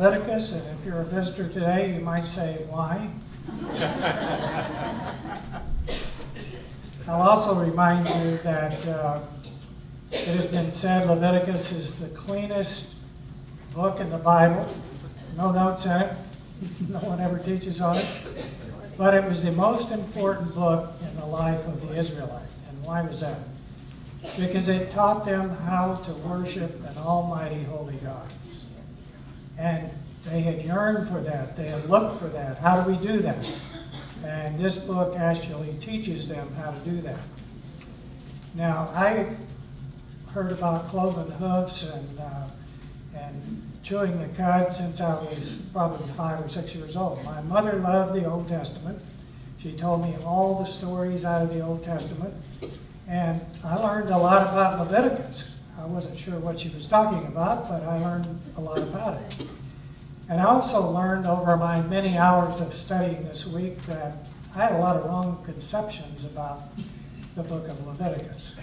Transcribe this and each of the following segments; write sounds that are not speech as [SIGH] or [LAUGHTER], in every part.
Leviticus, and if you're a visitor today, you might say, why? [LAUGHS] I'll also remind you that uh, it has been said Leviticus is the cleanest book in the Bible. No notes in it. [LAUGHS] No one ever teaches on it. But it was the most important book in the life of the Israelite. And why was that? Because it taught them how to worship an almighty holy God. And they had yearned for that. They had looked for that. How do we do that? And this book actually teaches them how to do that. Now, I've heard about cloven hoofs and, uh, and chewing the cud since I was probably five or six years old. My mother loved the Old Testament. She told me all the stories out of the Old Testament. And I learned a lot about Leviticus. I wasn't sure what she was talking about, but I learned a lot about it. And I also learned over my many hours of studying this week that I had a lot of wrong conceptions about the book of Leviticus.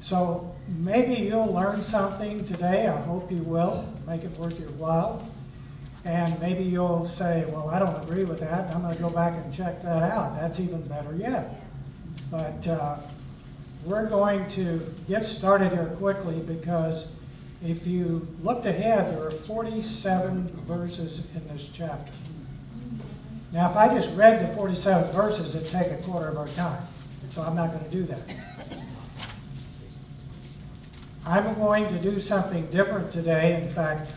So maybe you'll learn something today. I hope you will. Make it worth your while. And maybe you'll say, well, I don't agree with that. I'm going to go back and check that out. That's even better yet. But uh, we're going to get started here quickly because if you looked ahead, there are 47 verses in this chapter. Now, if I just read the 47 verses, it'd take a quarter of our time. So I'm not going to do that. I'm going to do something different today. In fact,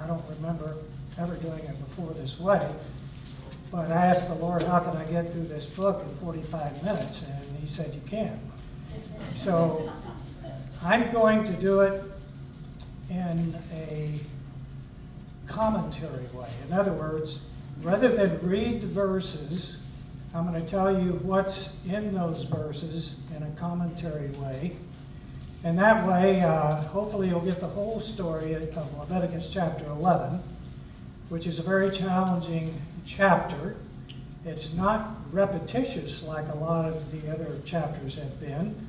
I don't remember ever doing it before this way. But I asked the Lord, how can I get through this book in 45 minutes? And he said, you can. So I'm going to do it in a commentary way. In other words, rather than read the verses, I'm going to tell you what's in those verses in a commentary way. And that way, uh, hopefully, you'll get the whole story of Leviticus chapter 11, which is a very challenging chapter. It's not repetitious like a lot of the other chapters have been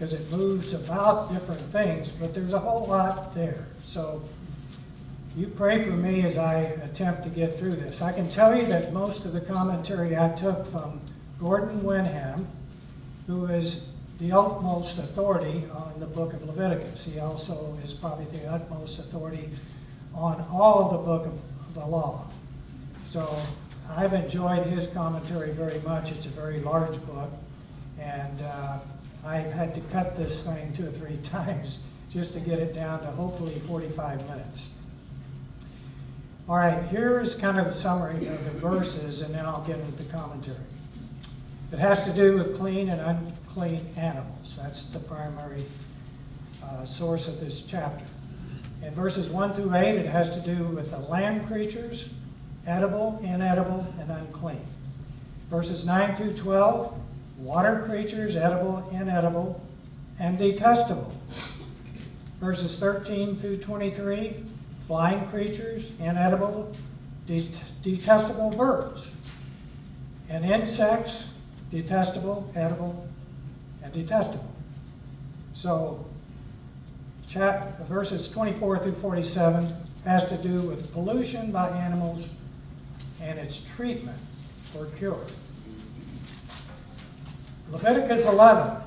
because it moves about different things, but there's a whole lot there. So you pray for me as I attempt to get through this. I can tell you that most of the commentary I took from Gordon Wenham, who is the utmost authority on the book of Leviticus. He also is probably the utmost authority on all the book of the law. So I've enjoyed his commentary very much. It's a very large book, and uh, I've had to cut this thing two or three [LAUGHS] times just to get it down to hopefully 45 minutes. All right, here's kind of a summary of the verses, and then I'll get into the commentary. It has to do with clean and unclean animals. That's the primary uh, source of this chapter. In verses 1 through 8, it has to do with the land creatures, edible, inedible, and unclean. Verses 9 through 12, water creatures, edible, inedible, and detestable. Verses 13 through 23, flying creatures, inedible, detestable birds, and insects, detestable, edible, and detestable. So, chapter, verses 24 through 47 has to do with pollution by animals and its treatment or cure. Leviticus 11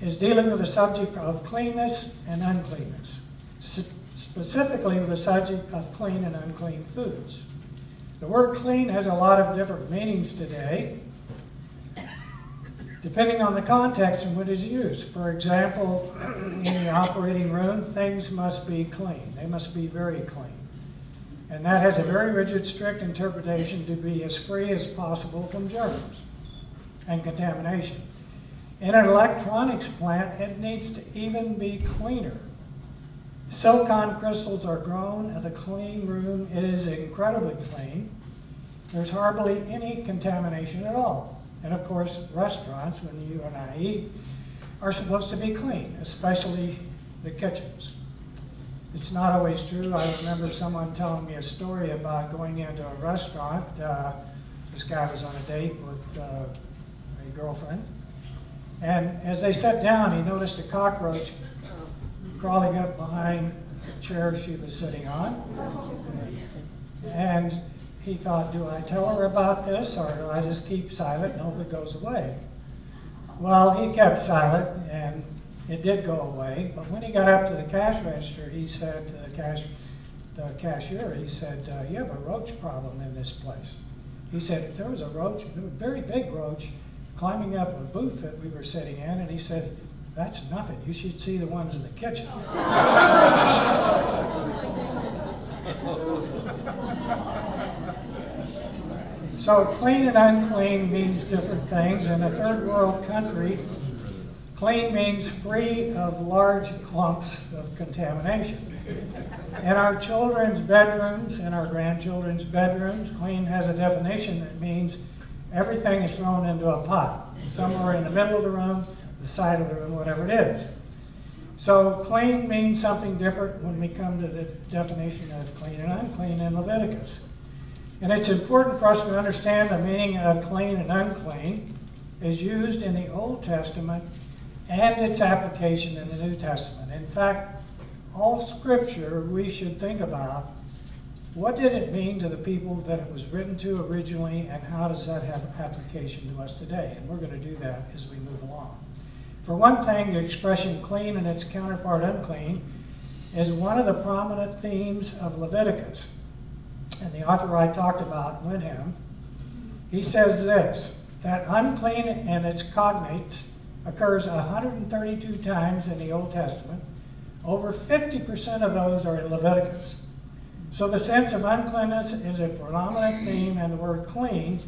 is dealing with the subject of cleanness and uncleanness, specifically with the subject of clean and unclean foods. The word clean has a lot of different meanings today, depending on the context which it is used. For example, in the operating room, things must be clean. They must be very clean. And that has a very rigid, strict interpretation to be as free as possible from germs and contamination. In an electronics plant, it needs to even be cleaner. Silicon crystals are grown, and the clean room is incredibly clean. There's hardly any contamination at all. And of course, restaurants, when you and I eat, are supposed to be clean, especially the kitchens. It's not always true. I remember someone telling me a story about going into a restaurant. Uh, this guy was on a date with uh, girlfriend. And as they sat down, he noticed a cockroach crawling up behind the chair she was sitting on. And he thought, do I tell her about this or do I just keep silent and hope it goes away? Well, he kept silent and it did go away. But when he got up to the cash register, he said to the, cash, the cashier, he said, uh, you have a roach problem in this place. He said, there was a roach, a very big roach, climbing up a booth that we were sitting in. And he said, that's nothing. You should see the ones in the kitchen. Oh. [LAUGHS] So clean and unclean means different things. In a third world country, clean means free of large clumps of contamination. In our children's bedrooms, in our grandchildren's bedrooms, clean has a definition that means everything is thrown into a pot, somewhere in the middle of the room, the side of the room, whatever it is. So clean means something different when we come to the definition of clean and unclean in Leviticus. And it's important for us to understand the meaning of clean and unclean is used in the Old Testament and its application in the New Testament. In fact, all scripture we should think about what did it mean to the people that it was written to originally and how does that have application to us today? And we're going to do that as we move along. For one thing, the expression clean and its counterpart unclean is one of the prominent themes of Leviticus and the author I talked about, Wenham, he says this, that unclean and its cognates occurs 132 times in the Old Testament. Over 50% of those are in Leviticus. So the sense of uncleanness is a predominant theme, and the word clean,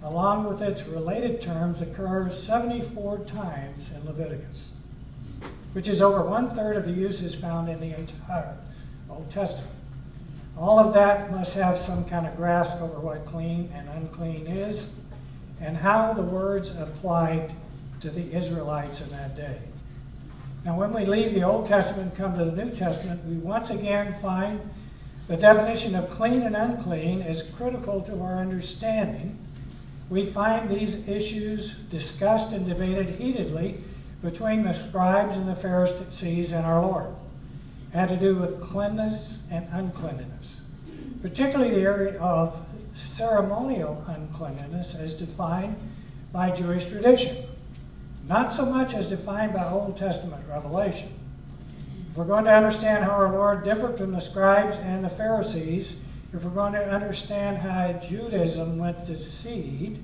along with its related terms, occurs 74 times in Leviticus, which is over one third of the uses found in the entire Old Testament. All of that must have some kind of grasp over what clean and unclean is and how the words applied to the Israelites in that day. Now, when we leave the Old Testament and come to the New Testament, we once again find the definition of clean and unclean is critical to our understanding. We find these issues discussed and debated heatedly between the scribes and the Pharisees and our Lord had to do with cleanliness and uncleanliness, particularly the area of ceremonial uncleanliness as defined by Jewish tradition, not so much as defined by Old Testament revelation. If we're going to understand how our Lord differed from the scribes and the Pharisees, if we're going to understand how Judaism went to seed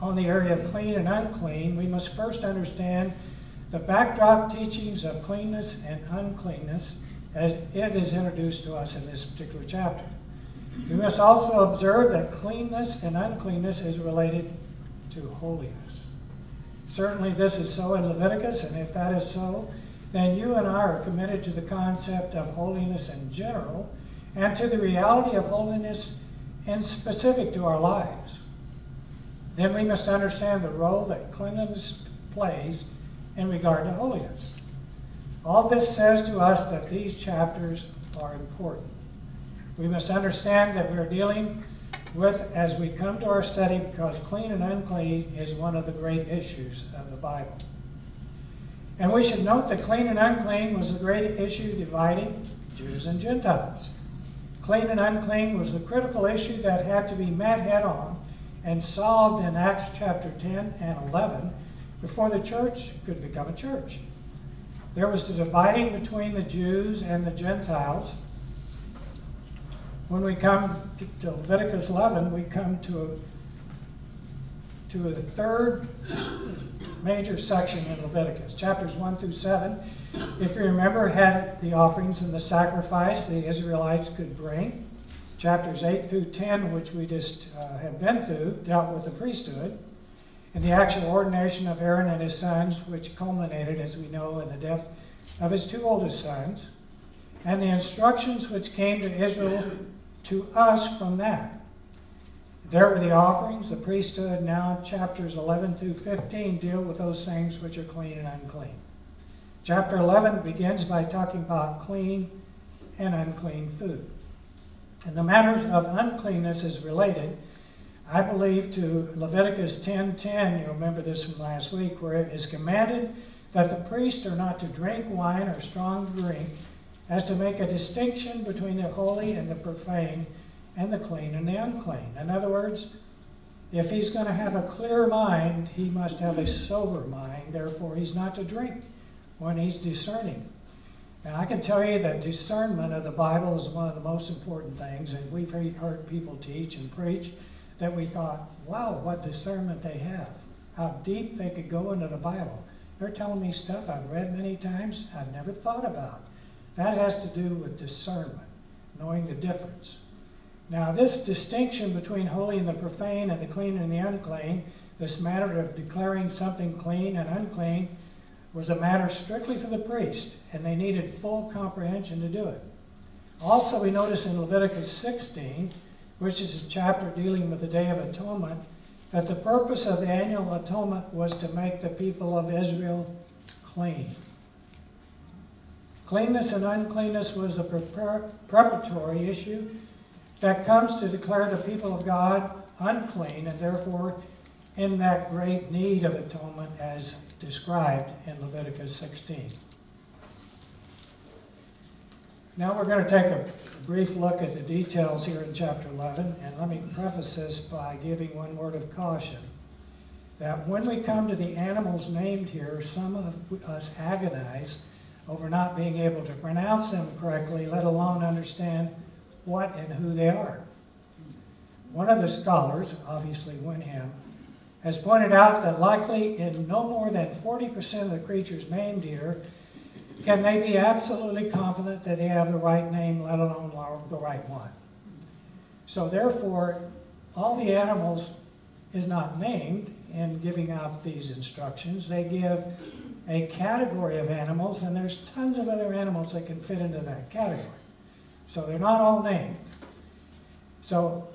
on the area of clean and unclean, we must first understand the backdrop teachings of cleanness and uncleanness as it is introduced to us in this particular chapter. We must also observe that cleanness and uncleanness is related to holiness. Certainly, this is so in Leviticus, and if that is so, then you and I are committed to the concept of holiness in general and to the reality of holiness in specific to our lives. Then we must understand the role that cleanliness plays in regard to holiness. All this says to us that these chapters are important. We must understand that we're dealing with as we come to our study because clean and unclean is one of the great issues of the Bible. And we should note that clean and unclean was the great issue dividing Jews and Gentiles. Clean and unclean was the critical issue that had to be met head on and solved in Acts chapter 10 and 11 before the church could become a church. There was the dividing between the Jews and the Gentiles. When we come to, Leviticus 11, we come to to the third major section in Leviticus. Chapters 1 through 7, if you remember, had the offerings and the sacrifice the Israelites could bring. Chapters 8 through 10, which we just uh, have been through, dealt with the priesthood and the actual ordination of Aaron and his sons, which culminated, as we know, in the death of his two oldest sons, and the instructions which came to Israel to us from that. There were the offerings, the priesthood. Now, chapters 11 through 15 deal with those things which are clean and unclean. Chapter 11 begins by talking about clean and unclean food. And the matters of uncleanness is related I believe, to Leviticus 10.10, you remember this from last week, where it is commanded that the priests are not to drink wine or strong drink as to make a distinction between the holy and the profane, and the clean and the unclean. In other words, if he's going to have a clear mind, he must have a sober mind. Therefore, he's not to drink when he's discerning. And I can tell you that discernment of the Bible is one of the most important things. And we've heard people teach and preach that we thought, wow, what discernment they have. How deep they could go into the Bible. They're telling me stuff I've read many times I've never thought about. That has to do with discernment, knowing the difference. Now, this distinction between holy and the profane and the clean and the unclean, this matter of declaring something clean and unclean, was a matter strictly for the priest, and they needed full comprehension to do it. Also, we notice in Leviticus 16, which is a chapter dealing with the Day of Atonement, that the purpose of the annual atonement was to make the people of Israel clean. Cleanness and uncleanness was the preparatory issue that comes to declare the people of God unclean and therefore in that great need of atonement as described in Leviticus 16. Now we're going to take a brief look at the details here in chapter 11, and let me preface this by giving one word of caution. That when we come to the animals named here, some of us agonize over not being able to pronounce them correctly, let alone understand what and who they are. One of the scholars, obviously Wenham, has pointed out that likely in no more than 40% of the creatures named here can they be absolutely confident that they have the right name, let alone the right one. So therefore, all the animals is not named in giving out these instructions. They give a category of animals, and there's tons of other animals that can fit into that category. So they're not all named. So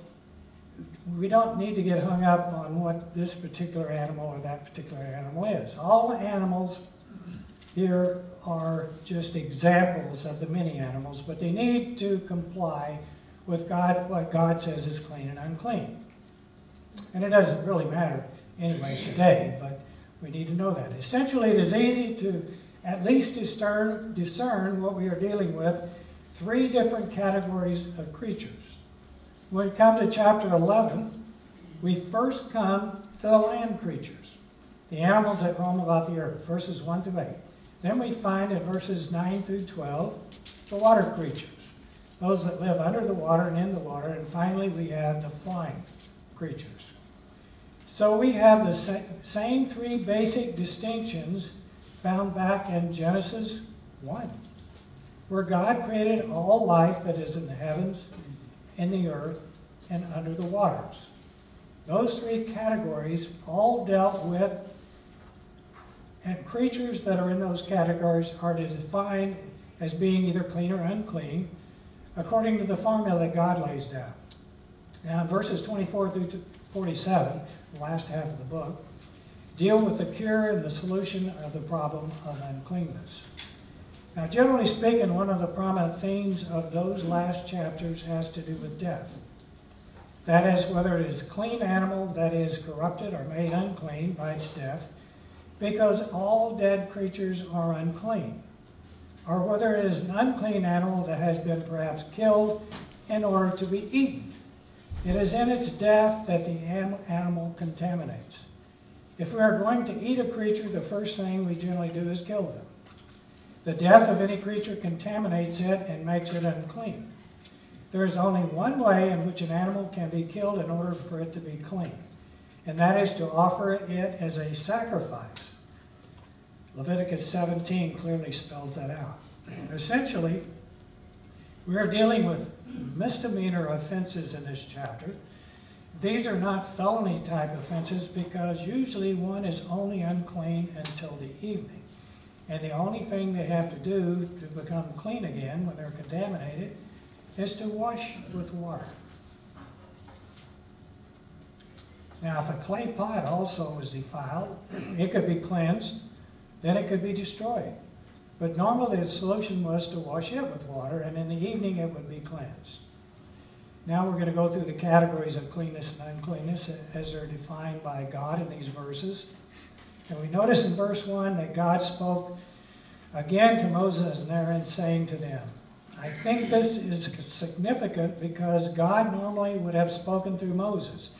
we don't need to get hung up on what this particular animal or that particular animal is. All the animals here are just examples of the many animals, but they need to comply with God, what God says is clean and unclean. And it doesn't really matter anyway today, but we need to know that. Essentially, it is easy to at least discern, discern what we are dealing with three different categories of creatures. When we come to chapter 11, we first come to the land creatures, the animals that roam about the earth, verses 1 to 8. Then we find in verses 9 through 12 the water creatures, those that live under the water and in the water. And finally, we have the flying creatures. So we have the same three basic distinctions found back in Genesis 1 where God created all life that is in the heavens, in the earth, and under the waters. Those three categories all dealt with, and creatures that are in those categories are to defined as being either clean or unclean, according to the formula that God lays down. Now, verses 24 through 47, the last half of the book, deal with the cure and the solution of the problem of uncleanness. Now, generally speaking, one of the prominent themes of those last chapters has to do with death. That is, whether it is a clean animal that is corrupted or made unclean by its death, because all dead creatures are unclean, or whether it is an unclean animal that has been perhaps killed in order to be eaten. It is in its death that the animal contaminates. If we are going to eat a creature, the first thing we generally do is kill them. The death of any creature contaminates it and makes it unclean. There is only one way in which an animal can be killed in order for it to be clean, and that is to offer it as a sacrifice. Leviticus 17 clearly spells that out. Essentially, we are dealing with misdemeanor offenses in this chapter. These are not felony type offenses because usually one is only unclean until the evening. And the only thing they have to do to become clean again when they're contaminated is to wash with water. Now, if a clay pot also was defiled, it could be cleansed, then it could be destroyed. But normally the solution was to wash it with water, and in the evening it would be cleansed. Now we're going to go through the categories of cleanness and uncleanness as they're defined by God in these verses. And we notice in verse 1 that God spoke again to Moses and Aaron, saying to them, I think this is significant because God normally would have spoken through Moses.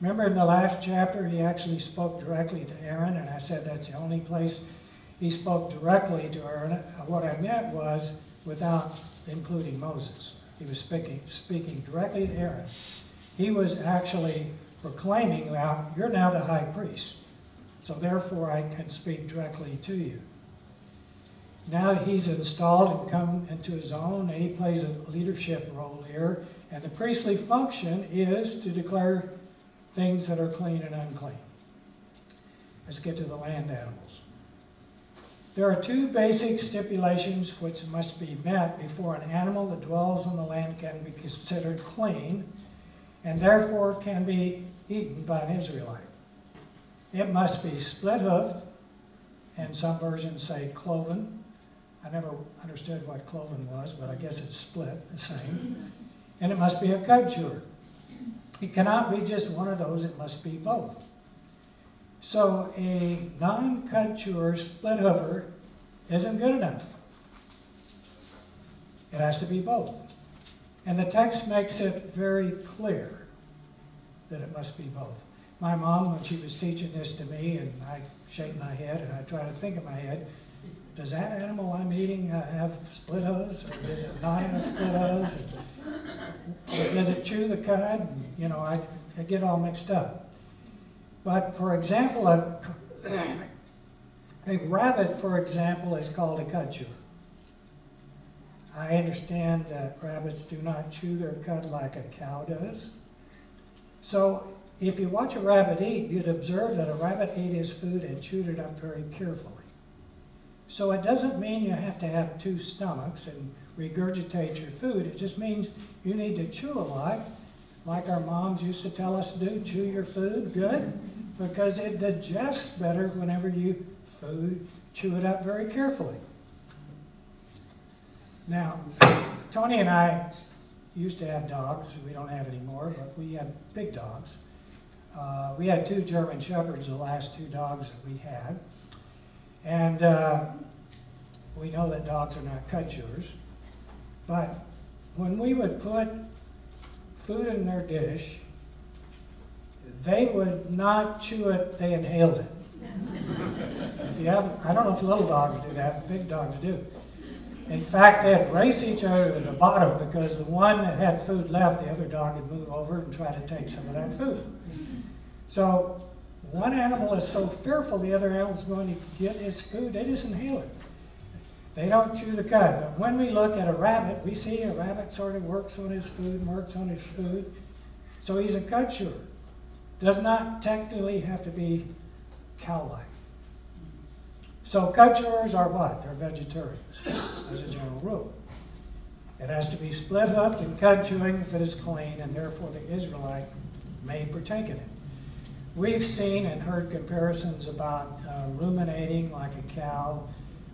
Remember in the last chapter, he actually spoke directly to Aaron, and I said that's the only place he spoke directly to Aaron. What I meant was without including Moses. He was speaking, speaking directly to Aaron. He was actually proclaiming, now, you're now the high priest, so therefore I can speak directly to you. Now he's installed and come into his own, and he plays a leadership role here. And the priestly function is to declare things that are clean and unclean. Let's get to the land animals. There are two basic stipulations which must be met before an animal that dwells on the land can be considered clean and therefore can be eaten by an Israelite. It must be split hoofed, and some versions say cloven. I never understood what cloven was, but I guess it's split, the same. And it must be a chewer. It cannot be just one of those, it must be both. So a chewer split hoofer isn't good enough. It has to be both. And the text makes it very clear that it must be both. My mom, when she was teaching this to me, and I shake my head and I try to think in my head, does that animal I'm eating uh, have split hooves, or does it not have split hooves? Does it chew the cud? You know, I, I get all mixed up. But for example, a, a rabbit, for example, is called a cud chewer. I understand that rabbits do not chew their cud like a cow does. So if you watch a rabbit eat, you'd observe that a rabbit ate his food and chewed it up very carefully. So it doesn't mean you have to have two stomachs and regurgitate your food. It just means you need to chew a lot, like our moms used to tell us to do, chew your food, good, because it digests better whenever you food, chew it up very carefully. Now, Tony and I used to have dogs. We don't have any more, but we had big dogs. Uh, we had two German Shepherds, the last two dogs that we had. And uh, we know that dogs are not cud chewers. But when we would put food in their dish, they would not chew it, they inhaled it. if you have, I don't know if little dogs do that, big dogs do. In fact, they'd race each other to the bottom because the one that had food left, the other dog would move over and try to take some of that food. So one animal is so fearful the other animal is going to get its food, they just inhale it. They don't chew the cud. But when we look at a rabbit, we see a rabbit sort of works on his food, works on his food. So he's a cud chewer. Does not technically have to be cow-like. So cud chewers are what? They're vegetarians, as a general rule. It has to be split hoofed and cud chewing if it is clean, and therefore the Israelite may partake in it. We've seen and heard comparisons about uh, ruminating like a cow,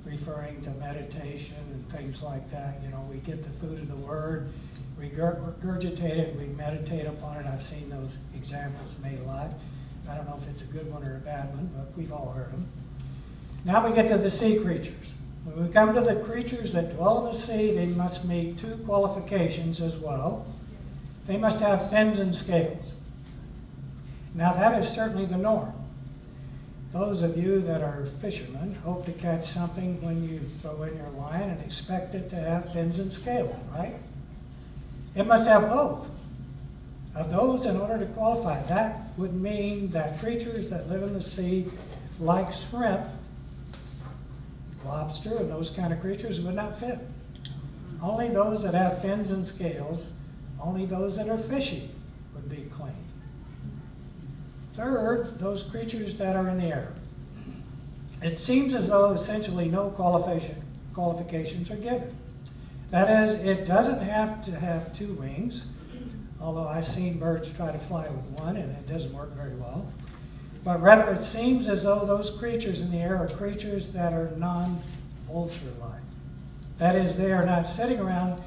referring to meditation and things like that. You know, we get the food of the word, regurgitate it, we meditate upon it. I've seen those examples made a lot. I don't know if it's a good one or a bad one, but we've all heard them. Now we get to the sea creatures. When we come to the creatures that dwell in the sea, they must meet two qualifications as well. They must have fins and scales. Now that is certainly the norm. Those of you that are fishermen hope to catch something when you throw in your line and expect it to have fins and scales, right? It must have both. Of those, in order to qualify, that would mean that creatures that live in the sea, like shrimp, lobster, and those kind of creatures, would not fit. Only those that have fins and scales, only those that are fishy would be clean. Third, those creatures that are in the air. It seems as though essentially no qualification, qualifications are given. That is, it doesn't have to have two wings, although I've seen birds try to fly with one and it doesn't work very well. But rather, it seems as though those creatures in the air are creatures that are non vulture like. That is, they are not sitting around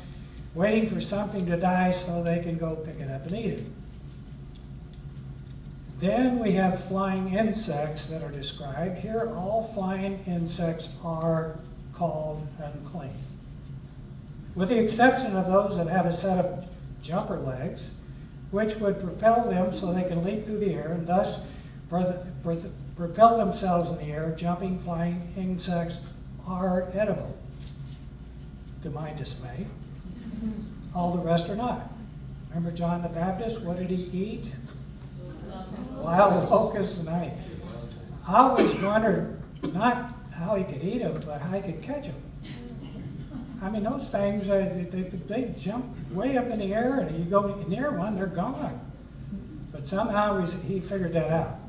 waiting for something to die so they can go pick it up and eat it. Then we have flying insects that are described. Here, all flying insects are called unclean. with the exception of those that have a set of jumper legs, which would propel them so they can leap through the air and thus propel themselves in the air, jumping, flying insects are edible, to my dismay. [LAUGHS] All the rest are not. Remember John the Baptist? What did he eat? Wild locusts and honey. I always wondered not how he could eat them, but how he could catch them. I mean, those things, uh, they, they, jump way up in the air, and you go near one, they're gone. But somehow he figured that out.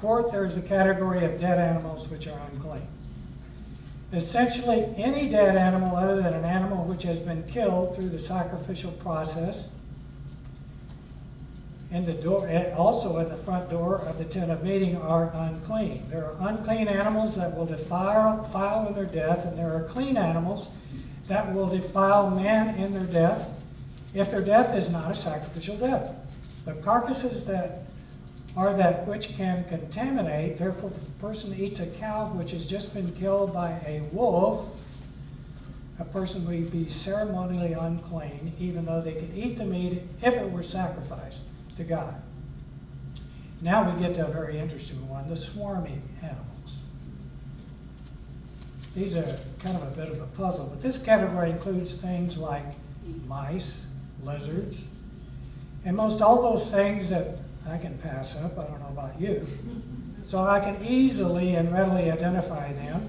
Fourth, there's a category of dead animals which are unclean. Essentially, any dead animal other than an animal which has been killed through the sacrificial process in the door, also in the front door of the tent of meeting are unclean. There are unclean animals that will defile, defile in their death, and there are clean animals that will defile man in their death if their death is not a sacrificial death. The carcasses that are that which can contaminate, therefore if a person eats a cow which has just been killed by a wolf, a person would be ceremonially unclean, even though they could eat the meat if it were sacrificed to God. Now we get to a very interesting one, the swarming animals. These are kind of a bit of a puzzle, but this category includes things like mice, lizards, and most all those things that I can pass up, I don't know about you. [LAUGHS] So I can easily and readily identify them.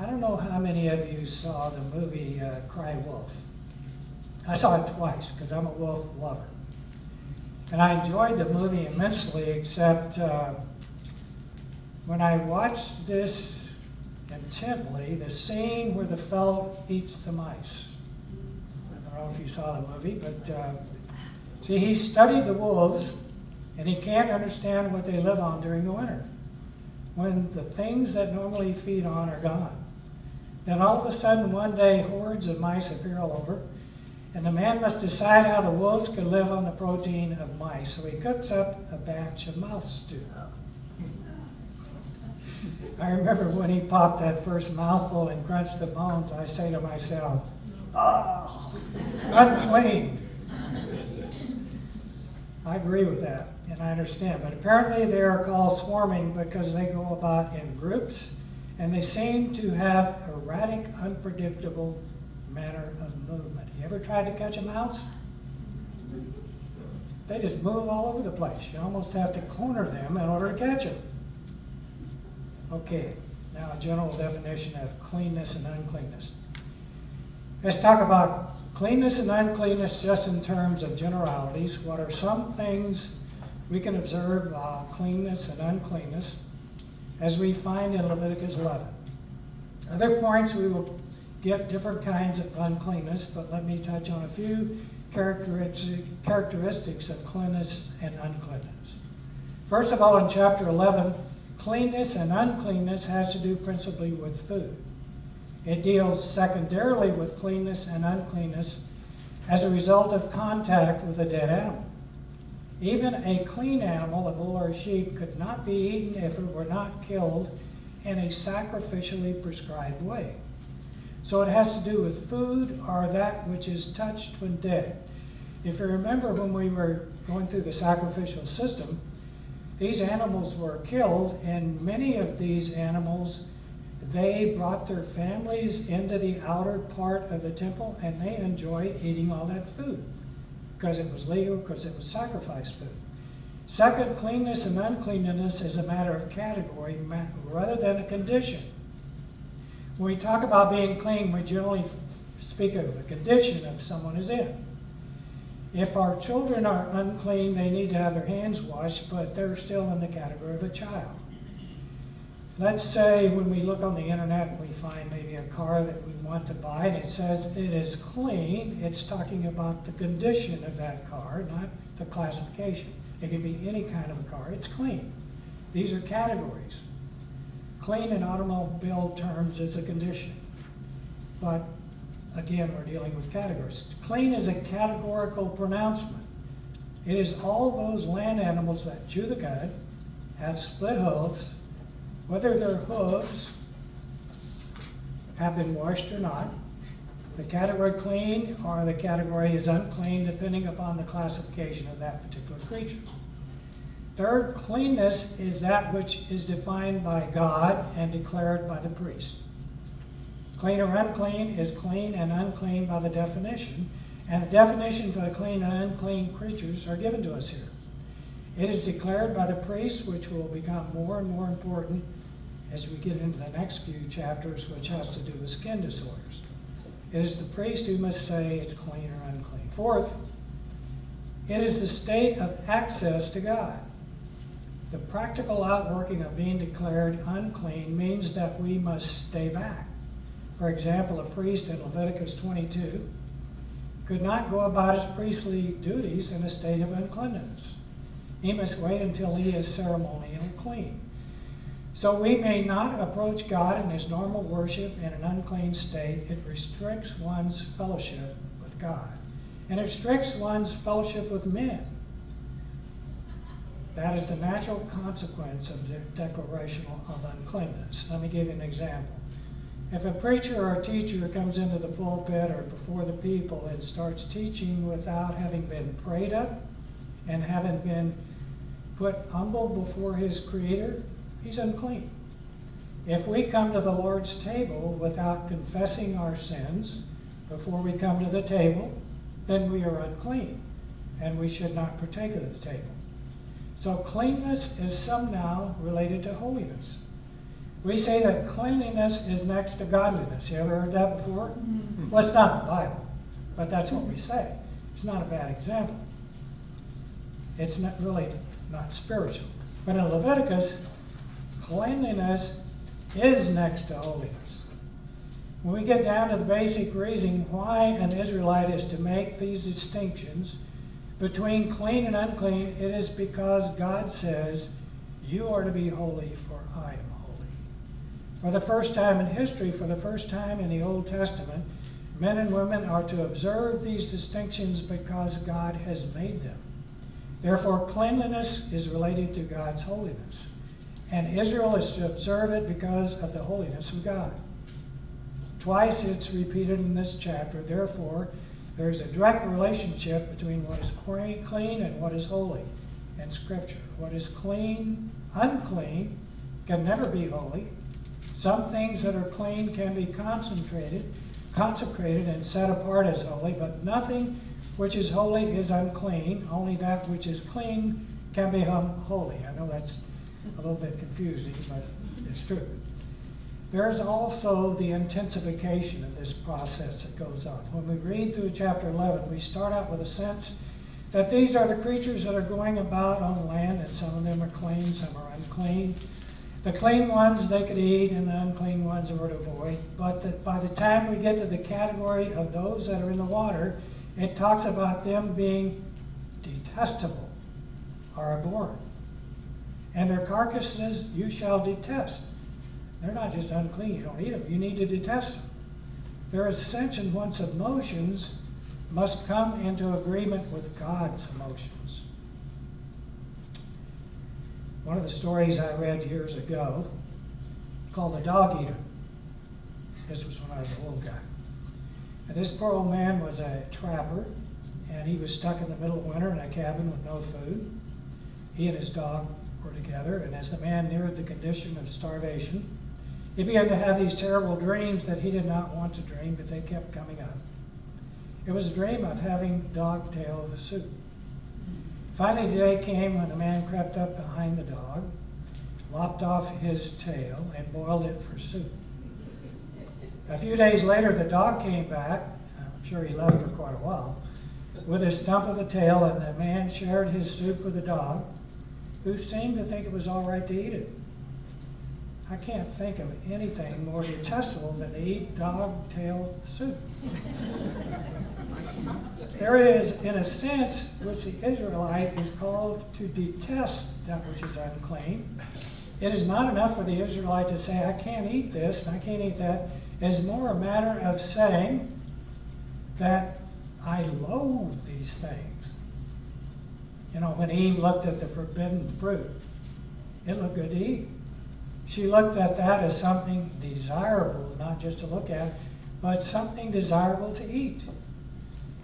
I don't know how many of you saw the movie uh, Cry Wolf. I saw it twice because I'm a wolf lover. And I enjoyed the movie immensely, except uh, when I watched this intently the scene where the fellow eats the mice. I don't know if you saw the movie, but uh, see, he studied the wolves and he can't understand what they live on during the winter when the things that normally feed on are gone. Then all of a sudden, one day, hordes of mice appear all over, and the man must decide how the wolves could live on the protein of mice. So he cooks up a batch of mouse stew. I remember when he popped that first mouthful and crunched the bones, I say to myself, oh, unclean. I agree with that, and I understand. But apparently they are called swarming because they go about in groups, and they seem to have erratic, unpredictable manner of movement. You ever tried to catch a mouse? They just move all over the place. You almost have to corner them in order to catch them. Okay, now a general definition of cleanness and uncleanness. Let's talk about cleanness and uncleanness just in terms of generalities. What are some things we can observe cleanness and uncleanness as we find in Leviticus 11? Other points we will get different kinds of uncleanness, but let me touch on a few characteristics of cleanness and uncleanness. First of all, in chapter 11, Cleanness and uncleanness has to do principally with food. It deals secondarily with cleanness and uncleanness as a result of contact with a dead animal. Even a clean animal, a bull or a sheep, could not be eaten if it were not killed in a sacrificially prescribed way. So it has to do with food or that which is touched when dead. If you remember when we were going through the sacrificial system, these animals were killed, and many of these animals, they brought their families into the outer part of the temple, and they enjoyed eating all that food because it was legal, because it was sacrifice food. Second, cleanness and uncleanness is a matter of category rather than a condition. When we talk about being clean, we generally speak of the condition of someone is in. If our children are unclean, they need to have their hands washed, but they're still in the category of a child. Let's say when we look on the internet and we find maybe a car that we want to buy and it says it is clean, it's talking about the condition of that car, not the classification. It can be any kind of a car, it's clean. These are categories. Clean in automobile terms is a condition. But again, we're dealing with categories. Clean is a categorical pronouncement. It is all those land animals that chew the cud, have split hooves, whether their hooves have been washed or not, the category clean or the category is unclean, depending upon the classification of that particular creature. Third, cleanness is that which is defined by God and declared by the priest. Clean or unclean is clean and unclean by the definition, and the definition for the clean and unclean creatures are given to us here. It is declared by the priest, which will become more and more important as we get into the next few chapters, which has to do with skin disorders. It is the priest who must say it's clean or unclean. Fourth, it is the state of access to God. The practical outworking of being declared unclean means that we must stay back. For example, a priest in Leviticus 22 could not go about his priestly duties in a state of uncleanness. He must wait until he is ceremonially clean. So we may not approach God in his normal worship in an unclean state. It restricts one's fellowship with God. And it restricts one's fellowship with men. That is the natural consequence of the declaration of uncleanness. Let me give you an example. If a preacher or a teacher comes into the pulpit or before the people and starts teaching without having been prayed up and having been put humble before his creator, he's unclean. If we come to the Lord's table without confessing our sins before we come to the table, then we are unclean and we should not partake of the table. So cleanness is somehow related to holiness. We say that cleanliness is next to godliness. You ever heard that before? Mm-hmm. Well, it's not in the Bible, but that's what we say. It's not a bad example. It's not really not spiritual. But in Leviticus, cleanliness is next to holiness. When we get down to the basic reason why an Israelite is to make these distinctions, between clean and unclean, it is because God says, You are to be holy, for I am holy. For the first time in history, for the first time in the Old Testament, men and women are to observe these distinctions because God has made them. Therefore, cleanliness is related to God's holiness. And Israel is to observe it because of the holiness of God. Twice it's repeated in this chapter. Therefore, there's a direct relationship between what is clean and what is holy in Scripture. What is clean, unclean, can never be holy. Some things that are clean can be concentrated, consecrated and set apart as holy, but nothing which is holy is unclean. Only that which is clean can become holy. I know that's a little bit confusing, but it's true. There's also the intensification of this process that goes on. When we read through chapter 11, we start out with a sense that these are the creatures that are going about on the land, and some of them are clean, some are unclean. The clean ones they could eat, and the unclean ones were to avoid. But that by the time we get to the category of those that are in the water, it talks about them being detestable or abhorrent. And their carcasses you shall detest. They're not just unclean, you don't eat them, you need to detest them. Their ascension once emotions must come into agreement with God's emotions. One of the stories I read years ago called The Dog Eater. This was when I was a little guy. And this poor old man was a trapper, and he was stuck in the middle of winter in a cabin with no food. He and his dog were together, and as the man neared the condition of starvation, he began to have these terrible dreams that he did not want to dream, but they kept coming up. It was a dream of having dog tail soup. Finally, the day came when the man crept up behind the dog, lopped off his tail, and boiled it for soup. A few days later, the dog came back. I'm sure he left for quite a while, with a stump of a tail, and the man shared his soup with the dog, who seemed to think it was all right to eat it. I can't think of anything more detestable than to eat dog tail soup. there is, in a sense, which the Israelite is called to detest that which is unclean. It is not enough for the Israelite to say, I can't eat this and I can't eat that. It's more a matter of saying that I loathe these things. You know, when Eve looked at the forbidden fruit, it looked good to eat. She looked at that as something desirable, not just to look at, but something desirable to eat.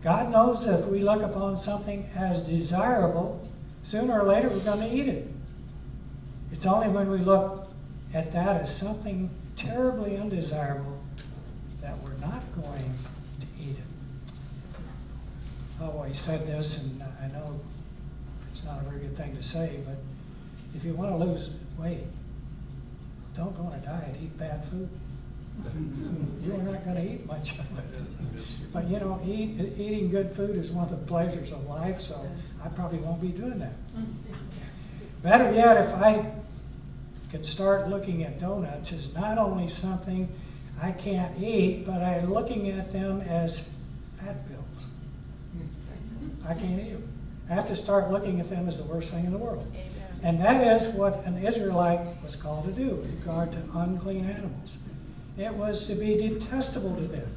God knows if we look upon something as desirable, sooner or later we're going to eat it. It's only when we look at that as something terribly undesirable that we're not going to eat it. Oh, he said this, and I know it's not a very good thing to say, but if you want to lose weight, don't go on a diet, eat bad food. You're not going to eat much of it. But you know, eat, eating good food is one of the pleasures of life, so I probably won't be doing that. Better yet, if I could start looking at donuts as not only something I can't eat, but I'm looking at them as fat pills. I can't eat them. I have to start looking at them as the worst thing in the world. And that is what an Israelite was called to do with regard to unclean animals. It was to be detestable to them,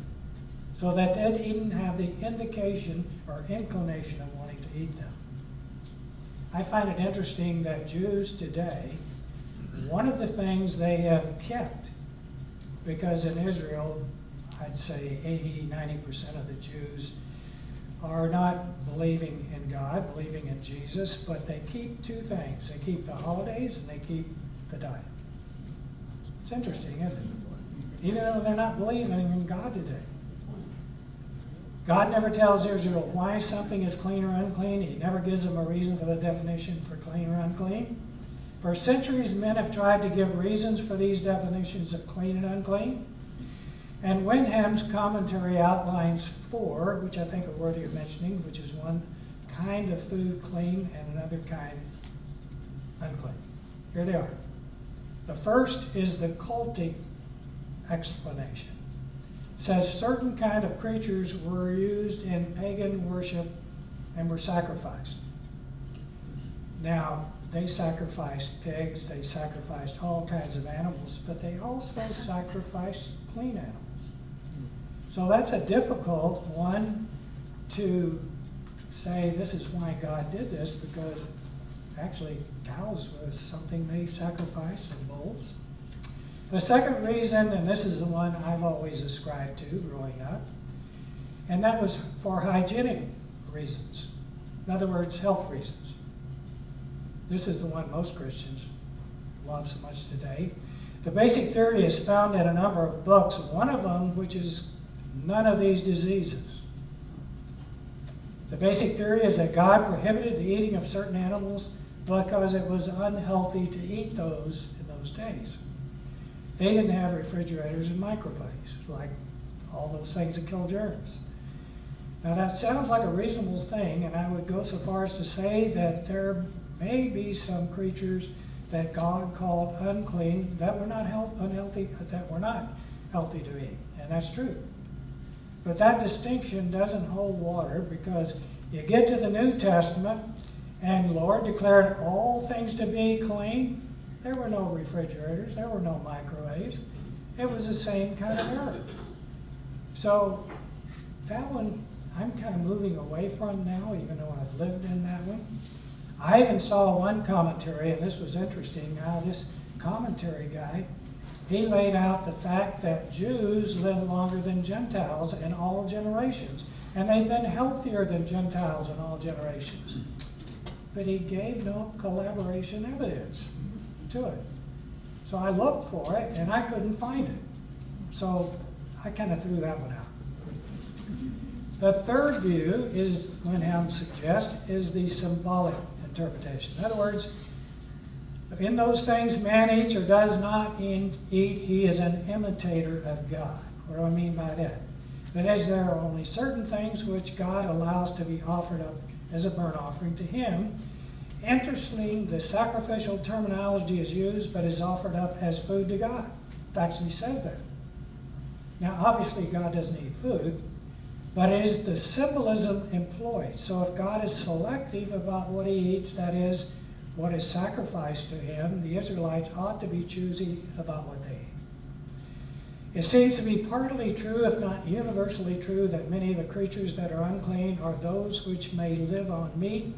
so that they didn't have the indication or inclination of wanting to eat them. I find it interesting that Jews today, one of the things they have kept, because in Israel, I'd say 80, 90% of the Jews are not believing in God, believing in Jesus, but they keep two things. They keep the holidays and they keep the diet. It's interesting, isn't it? Even though they're not believing in God today. God never tells Israel why something is clean or unclean. He never gives them a reason for the definition for clean or unclean. For centuries, men have tried to give reasons for these definitions of clean and unclean. And Wenham's commentary outlines four, which I think are worthy of mentioning, which is one kind of food clean and another kind unclean. Here they are. The first is the cultic explanation. It says certain kind of creatures were used in pagan worship and were sacrificed. Now, they sacrificed pigs, they sacrificed all kinds of animals, but they also sacrificed clean animals. So that's a difficult one to say this is why God did this because actually cows was something they sacrificed and bulls. The second reason, and this is the one I've always ascribed to growing up, and that was for hygienic reasons. In other words, health reasons. This is the one most Christians love so much today. The basic theory is found in a number of books, one of them, which is none of these diseases. The basic theory is that God prohibited the eating of certain animals because it was unhealthy to eat those in those days. They didn't have refrigerators and microwaves, like all those things that kill germs. Now that sounds like a reasonable thing, and I would go so far as to say that there may be some creatures that God called unclean that were not health, unhealthy, that were not healthy to eat, and that's true. But that distinction doesn't hold water because you get to the New Testament and Lord declared all things to be clean. There were no refrigerators, there were no microwaves. It was the same kind of era. So that one I'm kind of moving away from now, even though I've lived in that one. I even saw one commentary, and this was interesting, how this commentary guy he laid out the fact that Jews live longer than Gentiles in all generations, and they've been healthier than Gentiles in all generations. But he gave no collaboration evidence to it. So I looked for it, and I couldn't find it. So I kind of threw that one out. The third view is, Wenham suggests, is the symbolic interpretation. In other words, in those things man eats or does not eat, he is an imitator of God. What do I mean by that? That is, there are only certain things which God allows to be offered up as a burnt offering to him. Interestingly, the sacrificial terminology is used, but is offered up as food to God. It actually says that. Now, obviously, God doesn't eat food, but is the symbolism employed? So if God is selective about what he eats, that is, what is sacrificed to him, the Israelites ought to be choosy about what they eat. It seems to be partly true, if not universally true, that many of the creatures that are unclean are those which may live on meat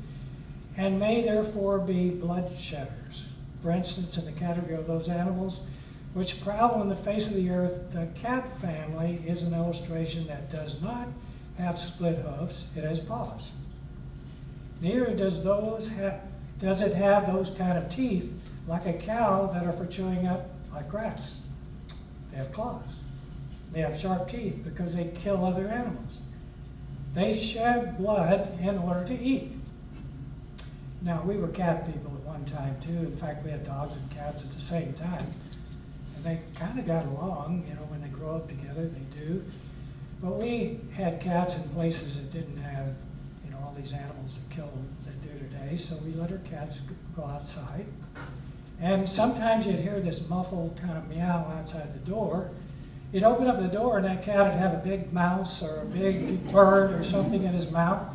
and may therefore be blood shedders. For instance, in the category of those animals which prowl on the face of the earth. The cat family is an illustration that does not have split hoofs, it has paws. Neither does those have does it have those kind of teeth like a cow that are for chewing up like grass. They have claws. They have sharp teeth because they kill other animals. They shed blood in order to eat. Now, we were cat people at one time too. In fact, we had dogs and cats at the same time. And they kind of got along, you know, when they grow up together, they do. But we had cats in places that didn't have, you know, all these animals that kill them today. So we let our cats go outside. And sometimes you'd hear this muffled kind of meow outside the door. You'd open up the door and that cat would have a big mouse or a big bird or something in his mouth.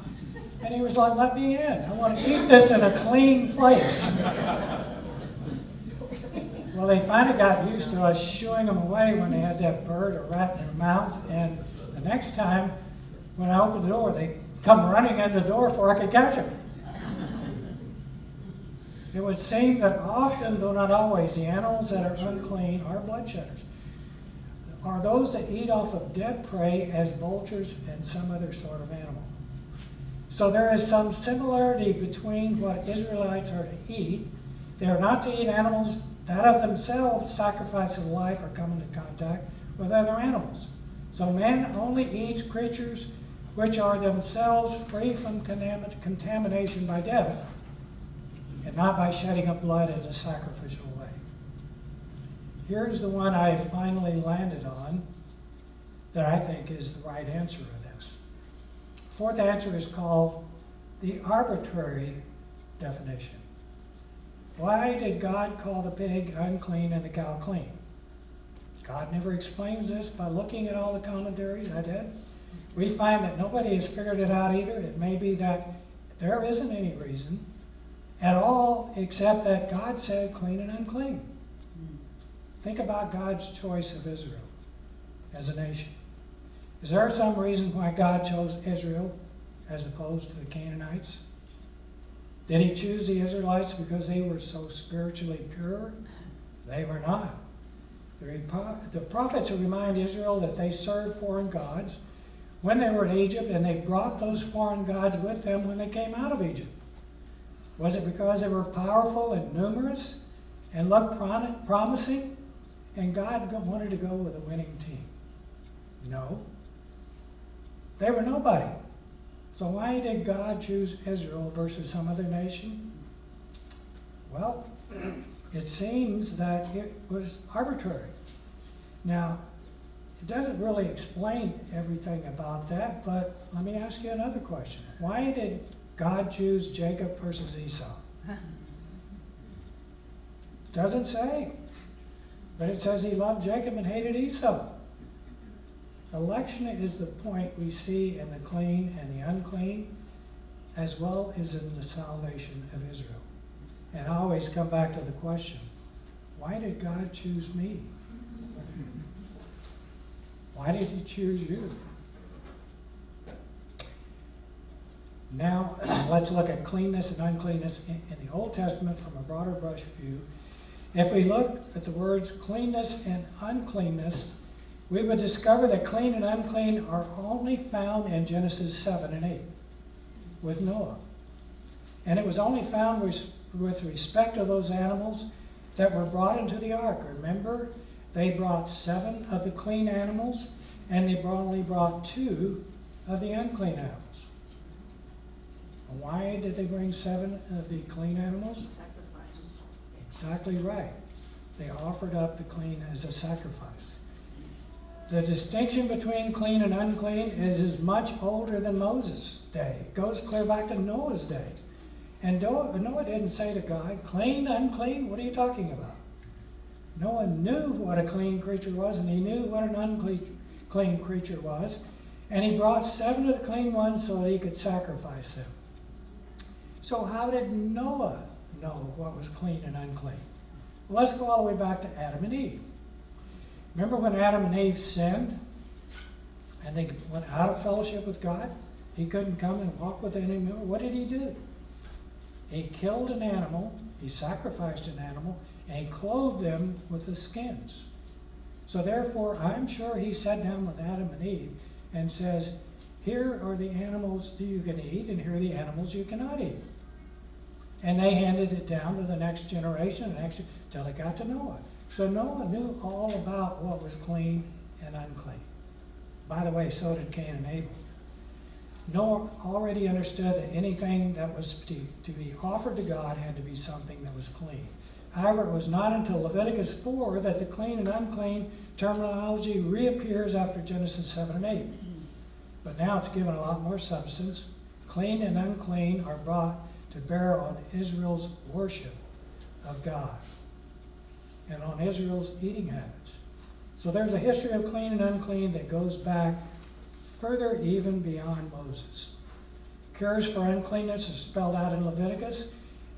And he was like, let me in. I want to eat this in a clean place. well, they finally got used to us shooing them away when they had that bird or rat in their mouth. And the next time, when I opened the door, they come running in the door before I could catch them. It would seem that often, though not always, the animals that are unclean are bloodshedders are those that eat off of dead prey as vultures and some other sort of animal. So there is some similarity between what Israelites are to eat. They are not to eat animals that of themselves sacrifice of life or come into contact with other animals. So man only eats creatures which are themselves free from contamination by death and not by shedding of blood in a sacrificial way. Here's the one I finally landed on that I think is the right answer of this. Fourth answer is called the arbitrary definition. Why did God call the pig unclean and the cow clean? God never explains this by looking at all the commentaries I did. We find that nobody has figured it out either. It may be that there isn't any reason at all except that God said clean and unclean. Think about God's choice of Israel as a nation. Is there some reason why God chose Israel as opposed to the Canaanites? Did he choose the Israelites because they were so spiritually pure? They were not. The prophets remind Israel that they served foreign gods when they were in Egypt, and they brought those foreign gods with them when they came out of Egypt. Was it because they were powerful and numerous and looked promising? And God wanted to go with a winning team? No. They were nobody. So why did God choose Israel versus some other nation? Well, [CLEARS THROAT] it seems that it was arbitrary. Now, it doesn't really explain everything about that, but let me ask you another question. Why did God choose Jacob versus Esau? Doesn't say. But it says he loved Jacob and hated Esau. Election is the point we see in the clean and the unclean, as well as in the salvation of Israel. And I always come back to the question why did God choose me? Why did he choose you? Now, [CLEARS THROAT] let's look at cleanness and uncleanness in, in the Old Testament from a broader brush view. If we look at the words cleanness and uncleanness, we would discover that clean and unclean are only found in Genesis 7 and 8 with Noah. And it was only found with, with respect to those animals that were brought into the ark. Remember, they brought seven of the clean animals, and they only brought two of the unclean animals. Why did they bring seven of the clean animals? Exactly right. They offered up the clean as a sacrifice. The distinction between clean and unclean is as much older than Moses' day. It goes clear back to Noah's day. And Noah didn't say to God, clean, unclean, what are you talking about? Noah knew what a clean creature was, and he knew what an unclean clean creature was. And he brought seven of the clean ones so that he could sacrifice them. So, how did Noah know what was clean and unclean? Well, let's go all the way back to Adam and Eve. Remember when Adam and Eve sinned and they went out of fellowship with God? He couldn't come and walk with them anymore. What did he do? He killed an animal, he sacrificed an animal, and he clothed them with the skins. So therefore, I'm sure he sat down with Adam and Eve and says, Here are the animals you can eat, and here are the animals you cannot eat. And they handed it down to the next generation, till it got to Noah. So Noah knew all about what was clean and unclean. By the way, so did Cain and Abel. Noah already understood that anything that was to, to be offered to God had to be something that was clean. However, it was not until Leviticus 4 that the clean and unclean terminology reappears after Genesis 7 and 8. But now it's given a lot more substance. Clean and unclean are brought to bear on Israel's worship of God and on Israel's eating habits. So there's a history of clean and unclean that goes back further even beyond Moses. Cures for uncleanness is spelled out in Leviticus.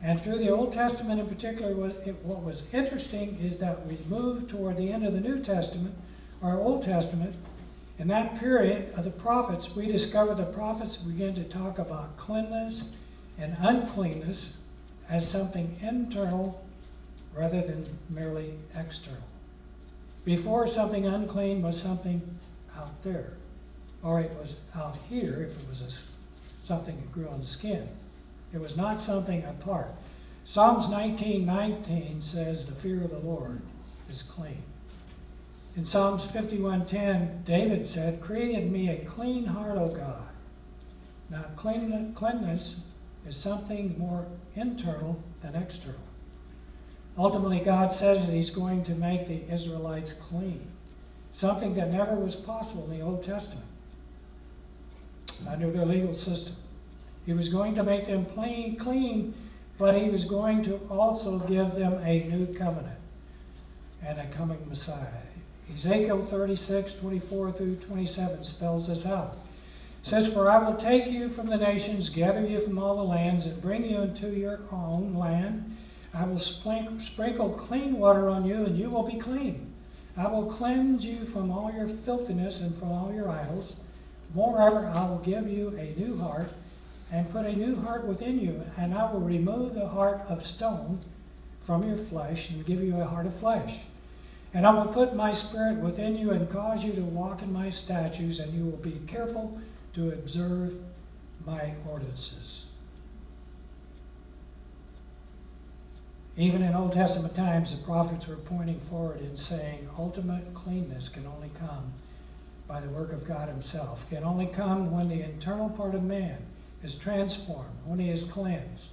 And through the Old Testament in particular, what was interesting is that we move toward the end of the New Testament, our Old Testament. In that period of the prophets, we discover the prophets begin to talk about cleanliness and uncleanness as something internal rather than merely external. Before, something unclean was something out there, or it was out here if it was a, something that grew on the skin. It was not something apart. Psalms 19:19 says, "The fear of the Lord is clean." In Psalms 51:10, David said, "Create in me a clean heart, O God." Now, cleanness is something more internal than external. Ultimately, God says that He's going to make the Israelites clean, something that never was possible in the Old Testament under their legal system. He was going to make them clean, clean, but he was going to also give them a new covenant and a coming Messiah. Ezekiel 36, 24 through 27 spells this out. Says, For I will take you from the nations, gather you from all the lands, and bring you into your own land. I will sprinkle clean water on you, and you will be clean. I will cleanse you from all your filthiness and from all your idols. Moreover, I will give you a new heart and put a new heart within you, and I will remove the heart of stone from your flesh and give you a heart of flesh. And I will put my spirit within you and cause you to walk in my statutes, and you will be careful to observe my ordinances. Even in Old Testament times, the prophets were pointing forward and saying ultimate cleanness can only come by the work of God Himself, can only come when the internal part of man is transformed, when he is cleansed,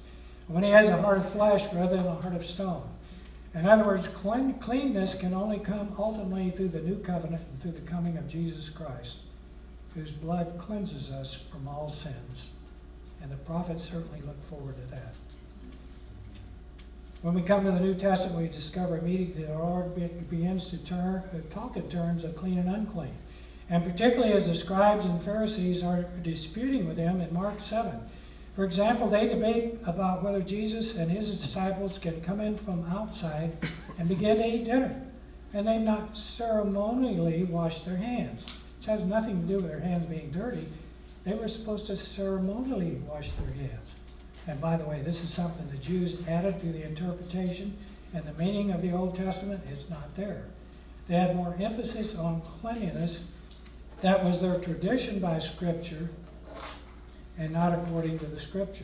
when he has a heart of flesh rather than a heart of stone. In other words, clean, cleanness can only come ultimately through the new covenant and through the coming of Jesus Christ, whose blood cleanses us from all sins. And the prophets certainly look forward to that. When we come to the New Testament, we discover immediately that our Lord begins to turn, uh, talk in terms of clean and unclean and particularly as the scribes and Pharisees are disputing with him in Mark 7. For example, they debate about whether Jesus and his disciples can come in from outside and begin to eat dinner, and they've not ceremonially washed their hands. This has nothing to do with their hands being dirty. They were supposed to ceremonially wash their hands. And by the way, this is something the Jews added to the interpretation and the meaning of the Old Testament. It's not there. They had more emphasis on cleanliness that was their tradition by Scripture and not according to the Scripture.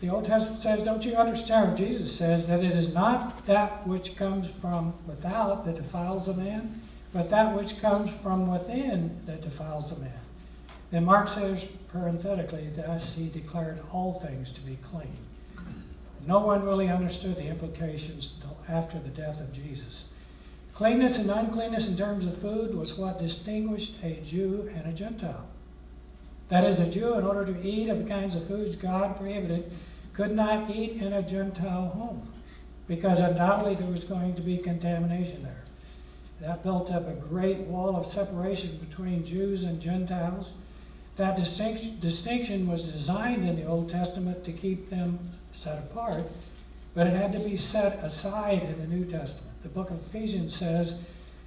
The Old Testament says, Don't you understand? Jesus says that it is not that which comes from without that defiles a man, but that which comes from within that defiles a man. Then Mark says, parenthetically, thus he declared all things to be clean. No one really understood the implications until after the death of Jesus. Cleanness and uncleanness in terms of food was what distinguished a Jew and a Gentile. That is, a Jew, in order to eat of the kinds of foods God prohibited, could not eat in a Gentile home because undoubtedly there was going to be contamination there. That built up a great wall of separation between Jews and Gentiles. That distinction, distinction was designed in the Old Testament to keep them set apart, but it had to be set aside in the New Testament the book of Ephesians says,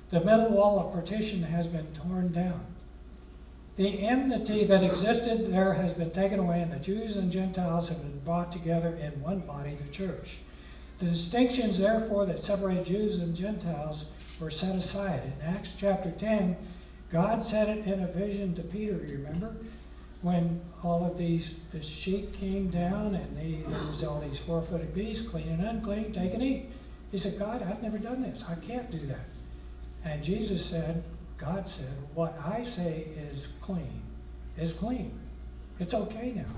the middle wall of partition has been torn down. The enmity that existed there has been taken away, and the Jews and Gentiles have been brought together in one body, the church. The distinctions, therefore, that separate Jews and Gentiles were set aside. In Acts chapter 10, God said it in a vision to Peter, you remember? When all of these, the sheet came down and they, there was all these four-footed beasts, clean and unclean, take and eat. He said, God, I've never done this. I can't do that. And Jesus said, God said, what I say is clean, is clean. It's okay now.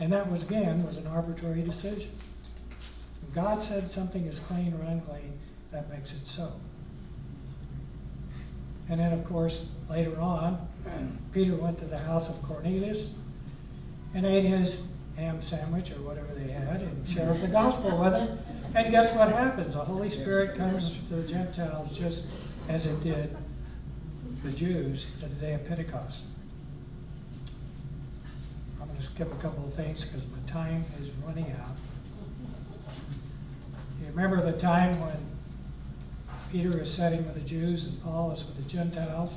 And that was, again, was an arbitrary decision. When God said something is clean or unclean, that makes it so. And then, of course, later on, [CLEARS THROAT] Peter went to the house of Cornelius and ate his ham sandwich or whatever they had and shares the gospel with him. And guess what happens? The Holy Spirit comes to the Gentiles just as it did the Jews at the day of Pentecost. I'm going to skip a couple of things because my time is running out. You remember the time when Peter is setting with the Jews and Paul is with the Gentiles,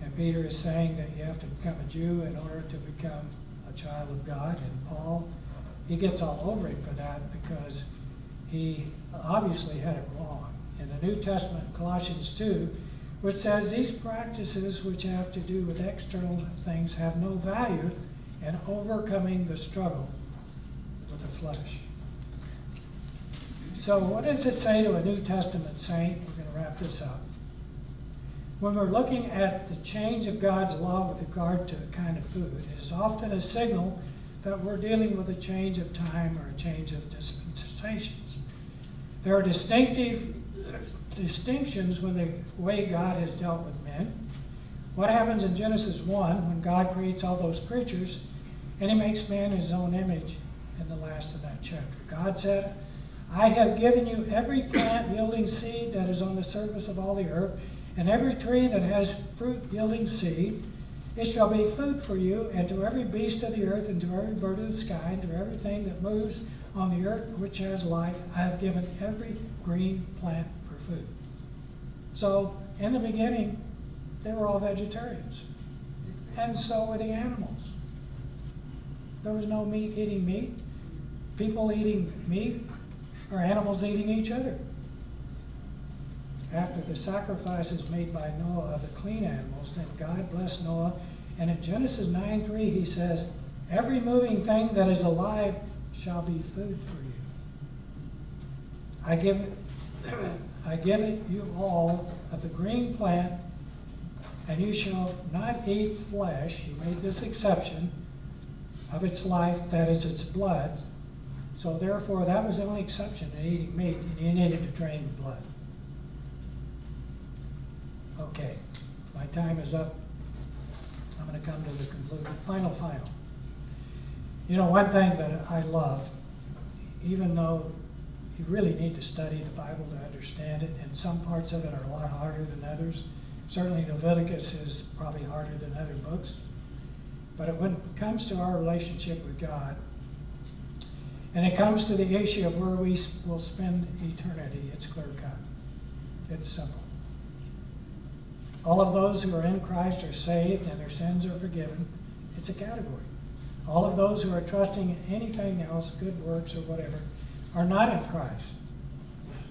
and Peter is saying that you have to become a Jew in order to become a child of God, and Paul, he gets all over him for that because he obviously had it wrong. In the New Testament, Colossians 2, which says these practices which have to do with external things have no value in overcoming the struggle with the flesh. So, what does it say to a New Testament saint? We're going to wrap this up. When we're looking at the change of God's law with regard to a kind of food, it is often a signal that we're dealing with a change of time or a change of dispensations. There are distinctive distinctions with the way God has dealt with men. What happens in Genesis 1 when God creates all those creatures and he makes man in his own image in the last of that chapter? God said, I have given you every plant yielding seed that is on the surface of all the earth, and every tree that has fruit yielding seed. It shall be food for you, and to every beast of the earth, and to every bird of the sky, and to everything that moves on the earth which has life, I have given every green plant for food. So, in the beginning, they were all vegetarians. And so were the animals. There was no meat eating meat, people eating meat, or animals eating each other. After the sacrifices made by Noah of the clean animals, then God blessed Noah. And in Genesis 9 3, he says, Every moving thing that is alive shall be food for you. I give it, [CLEARS THROAT] I give it you all of the green plant, and you shall not eat flesh, he made this exception, of its life, that is its blood. So therefore, that was the only exception to eating meat, and you needed to drain the blood. Okay, my time is up. I'm going to come to the conclusion. Final, final. You know, one thing that I love, even though you really need to study the Bible to understand it, and some parts of it are a lot harder than others. Certainly, Leviticus is probably harder than other books. But when it comes to our relationship with God, and it comes to the issue of where we will spend eternity, it's clear cut. It's simple. All of those who are in Christ are saved and their sins are forgiven. It's a category. All of those who are trusting in anything else, good works or whatever, are not in Christ.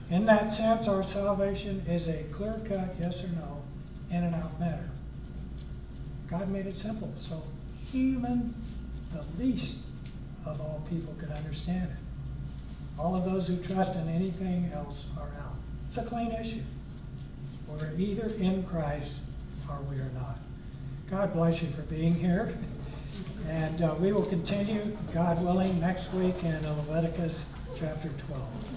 In that sense, our salvation is a clear cut yes or no, in and out matter. God made it simple, so even the least of all people could understand it. All of those who trust in anything else are out. It's a clean issue. We're either in Christ or we are not. God bless you for being here. And uh, we will continue, God willing, next week in Leviticus chapter 12.